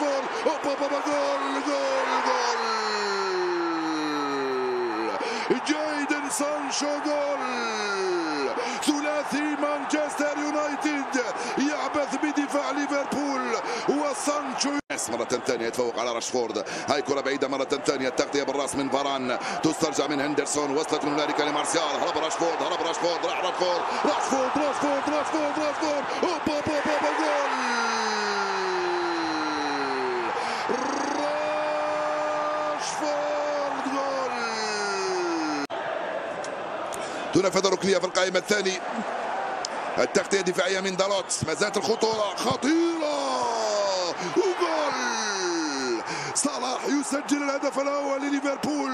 بابا جول جول جول. جايدن سانشو جول. ثلاثي مانشستر يونايتد يعبث بدفاع ليفربول وسانشو. مرة ثانية يتفوق على راشفورد. هاي كرة بعيدة مرة ثانية التغطية بالراس من فاران. تسترجع من هندرسون وصلت من هنالك لمارسيال. هرب راشفورد هرب راشفورد راح راشفورد. راشفورد راشفورد راشفورد راشفورد. اوبا راشفورد جول. تنفذ ركنية في القائمة الثاني. التغطية الدفاعية من دالوت. ما زالت الخطورة. خطيرة. وجول. صلاح يسجل الهدف الأول لليفربول.